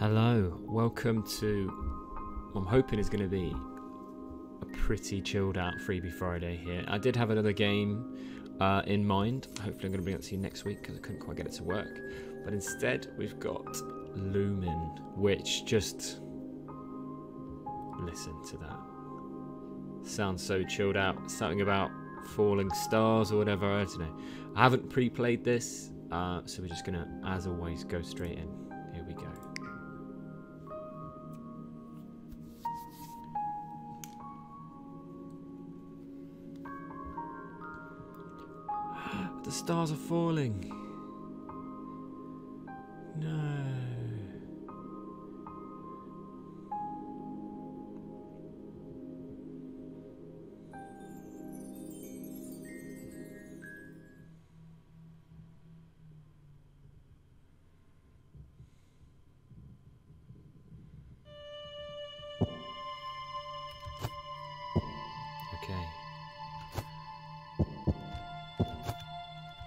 Hello, welcome to. I'm hoping is going to be a pretty chilled out Freebie Friday here. I did have another game uh, in mind. Hopefully, I'm going to bring it to you next week because I couldn't quite get it to work. But instead, we've got Lumin, which just listen to that. Sounds so chilled out. Something about falling stars or whatever. I don't know. I haven't pre-played this, uh, so we're just gonna, as always, go straight in. Stars are falling.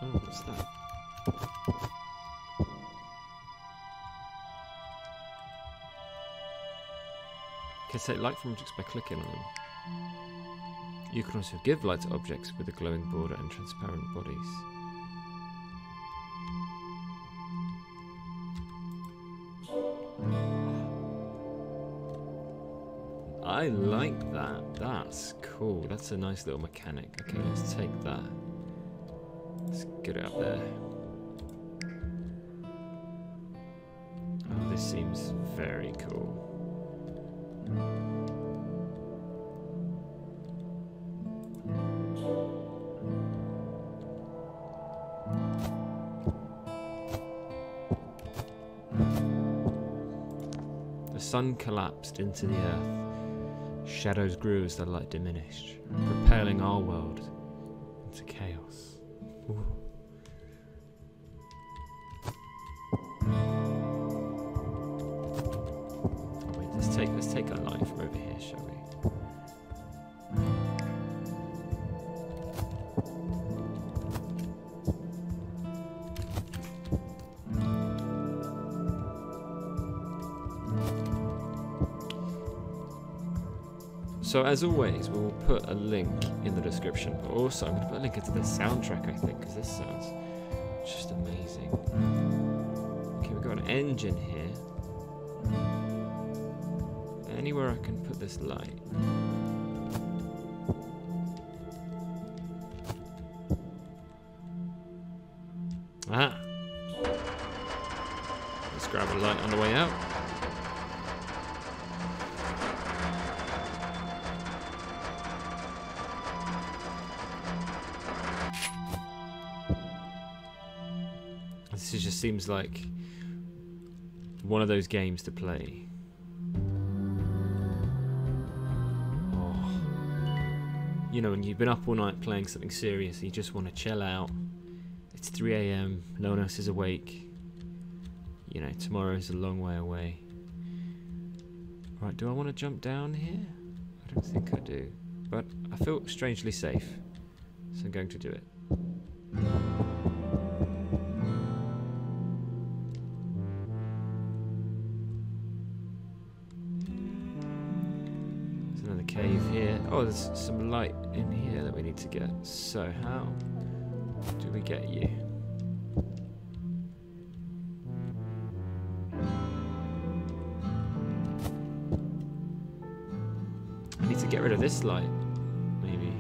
Oh, what's that? Can take light from objects by clicking on them. You can also give light to objects with a glowing border and transparent bodies. I like that. That's cool. That's a nice little mechanic. Okay, let's take that. Let's get up there. Oh, this seems very cool. The sun collapsed into the earth. Shadows grew as the light diminished, propelling our world into chaos. Wait, let's take let's take a light from over here, shall we? So as always, we'll put a link in the description, but also I'm going to put a link into the soundtrack, I think, because this sounds just amazing. Okay, we've got an engine here. Anywhere I can put this light. Ah! Let's grab a light on the way out. Seems like one of those games to play. Oh. You know, when you've been up all night playing something serious, you just want to chill out. It's 3 a.m., no one else is awake. You know, tomorrow's a long way away. Right, do I want to jump down here? I don't think I do. But I feel strangely safe, so I'm going to do it. Cave here. Oh, there's some light in here that we need to get. So, how do we get you? I need to get rid of this light, maybe.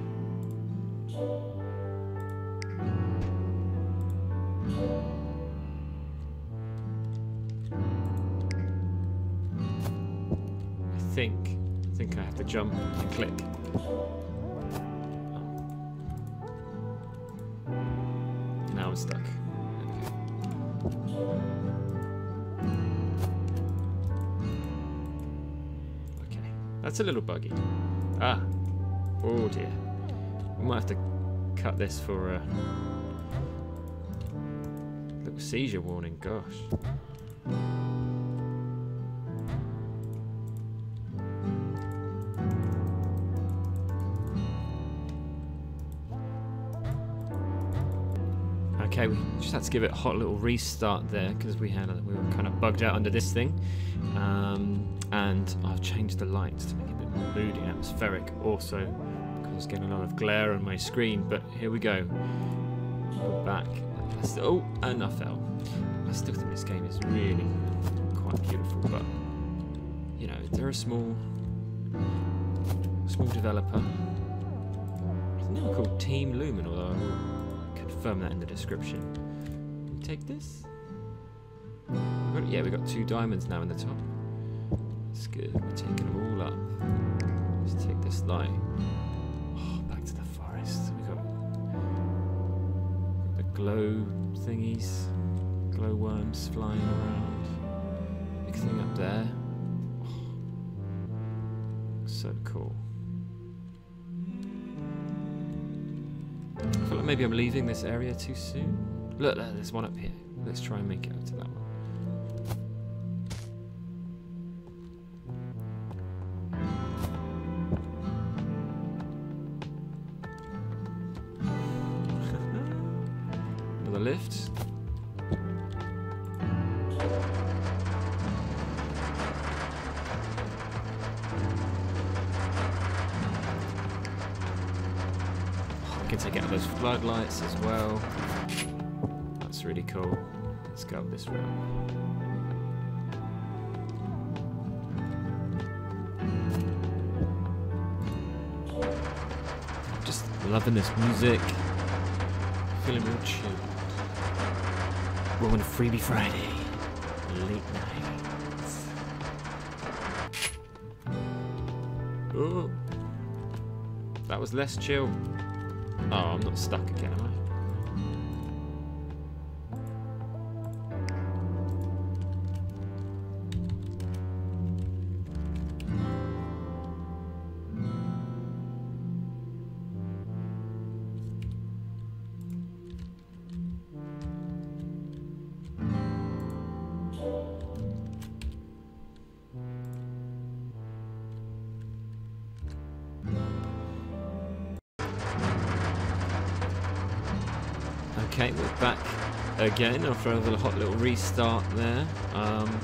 I think, think I have to jump and click. Now I'm stuck. Okay. Okay, that's a little buggy. Ah, oh dear. We might have to cut this for a little seizure warning. Gosh. Okay, we just had to give it a hot little restart there because we had we were kind of bugged out under this thing, um, and I've changed the lights to make it a bit more moody and atmospheric. Also, because I was getting a lot of glare on my screen. But here we go. We're back. Oh, and I fell. I still think this game is really quite beautiful, but you know, they're a small, small developer. I think they're called Team Lumin, although confirm that in the description. Take this. We've got, yeah, we got two diamonds now in the top. That's good. We're taking them all up. Let's take this light. Oh, back to the forest. We got the glow thingies, glow worms flying around. Big thing up there. Oh, so cool. Maybe I'm leaving this area too soon. Look, there's one up here. Let's try and make it up to that one. Can take out those floodlights as well. That's really cool. Let's go up this route. Just loving this music. Feeling real chilled. On a Freebie Friday. Late night. Oh. That was less chill. Oh, I'm not stuck again, am I? Okay, we're back again after a little hot little restart there. Um,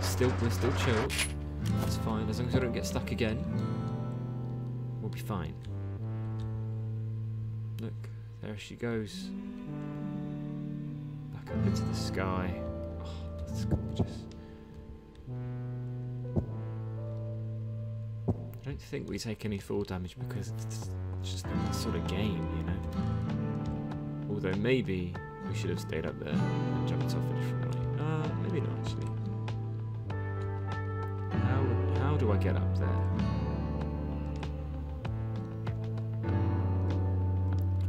still, we're still chilled. That's fine. As long as I don't get stuck again, we'll be fine. Look, there she goes. Back up into the sky. Oh, that's gorgeous. I don't think we take any fall damage because it's just that sort of game, you know. Although maybe we should have stayed up there and jumped off a different way. Uh, maybe not actually. How how do I get up there?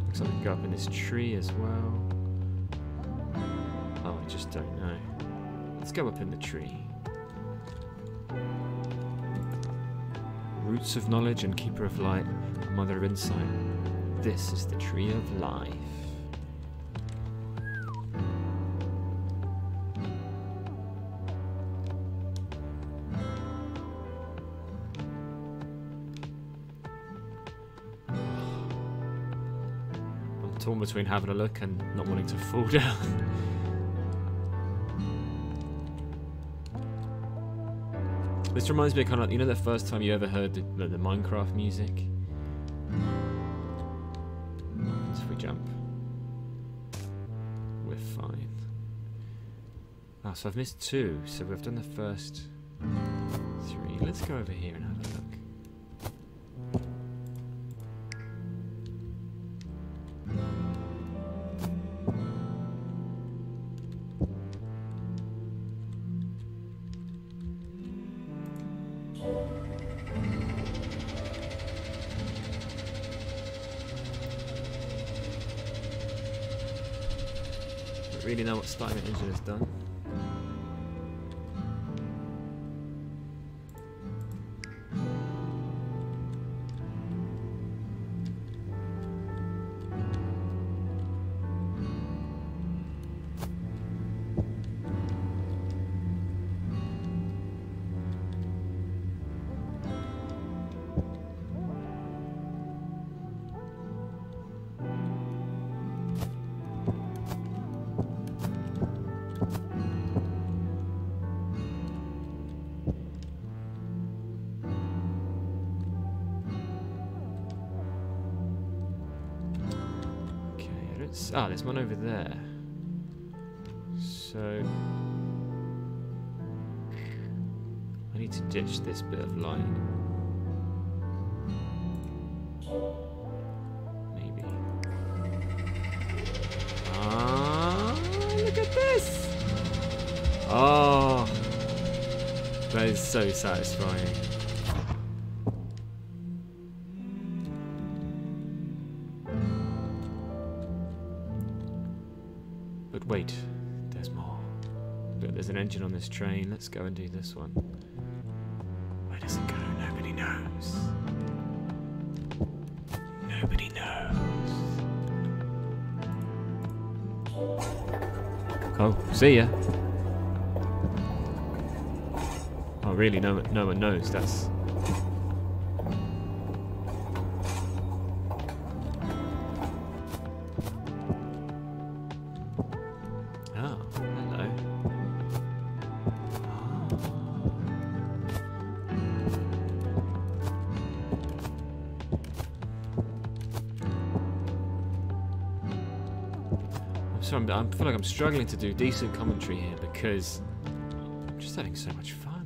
Looks like we can go up in this tree as well. Oh, I just don't know. Let's go up in the tree. Roots of knowledge and keeper of light, mother of insight. This is the tree of life. Between having a look and not wanting to fall down. this reminds me of kind of, you know, the first time you ever heard the, the, the Minecraft music. So if we jump, we're fine. Ah, so I've missed two. So we've done the first three. Let's go over here and have a look. Really know what starting engine has done. Ah, there's one over there. So I need to ditch this bit of line. Maybe. Ah, look at this! Oh, that is so satisfying. Engine on this train. Let's go and do this one. Where does it go? Nobody knows. Nobody knows. Oh, see ya. Oh, really? No, no one knows. That's. I'm I feel like I'm struggling to do decent commentary here because I'm just having so much fun.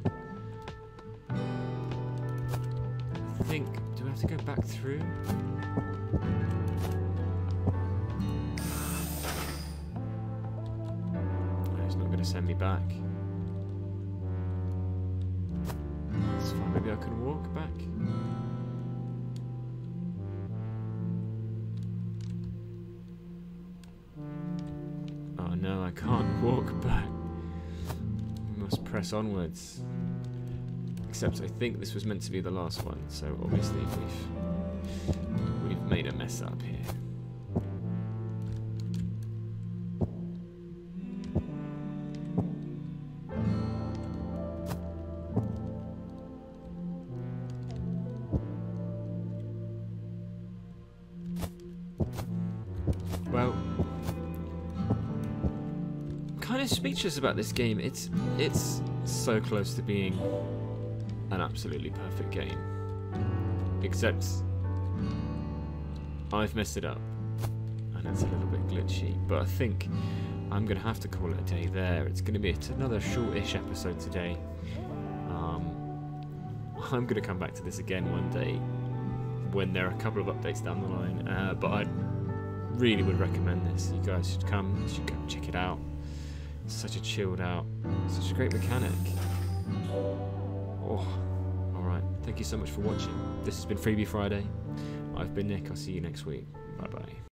I think, do I have to go back through? It's not going to send me back. Maybe I can walk back. Oh no, I can't walk back. We Must press onwards. Except I think this was meant to be the last one, so obviously we've we've made a mess up here. About this game. It's it's so close to being an absolutely perfect game. Except I've messed it up. And it's a little bit glitchy. But I think I'm going to have to call it a day there. It's going to be another shortish episode today. Um, I'm going to come back to this again one day when there are a couple of updates down the line. Uh, but I really would recommend this. You guys should come, you should go check it out. Such a chilled out, such a great mechanic. Oh, alright. Thank you so much for watching. This has been Freebie Friday. I've been Nick. I'll see you next week. Bye bye.